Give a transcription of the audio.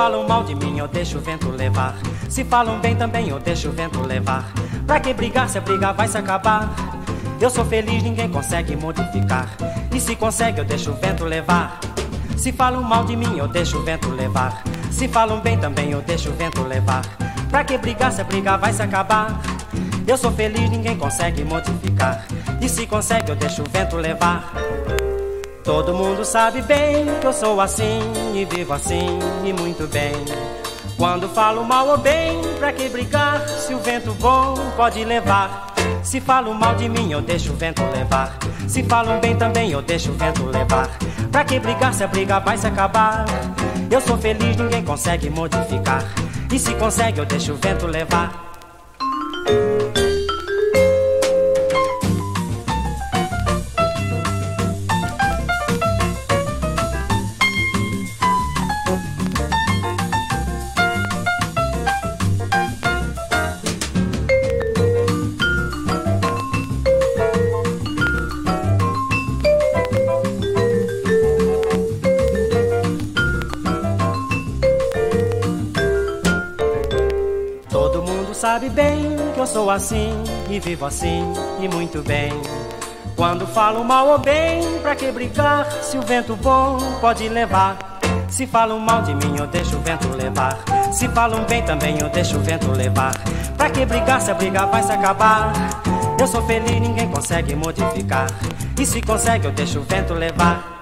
falam mal de mim, eu deixo o vento levar. Se falam bem também, eu deixo o vento levar. Pra que brigar se a briga vai se acabar? Eu sou feliz, ninguém consegue modificar. E se consegue, eu deixo o vento levar. Se falam mal de mim, eu deixo o vento levar. Se falam bem também, eu deixo o vento levar. Pra que brigar se a briga vai se acabar? Eu sou feliz, ninguém consegue modificar. E se consegue, eu deixo o vento levar. Todo mundo sabe bem que eu sou assim e vivo assim e muito bem. Quando falo mal ou bem, pra que brigar se o vento bom pode levar? Se falam mal de mim, eu deixo o vento levar. Se falam bem também, eu deixo o vento levar. Pra que brigar se a briga vai se acabar? Eu sou feliz, ninguém consegue modificar. E se consegue, eu deixo o vento levar. Sabe bem que eu sou assim e vivo assim e muito bem. Quando falo mal ou bem, pra que brigar se o vento bom pode levar? Se falam mal de mim, eu deixo o vento levar. Se falam bem também, eu deixo o vento levar. Pra que brigar se a briga vai se acabar? Eu sou feliz, ninguém consegue modificar. E se consegue, eu deixo o vento levar.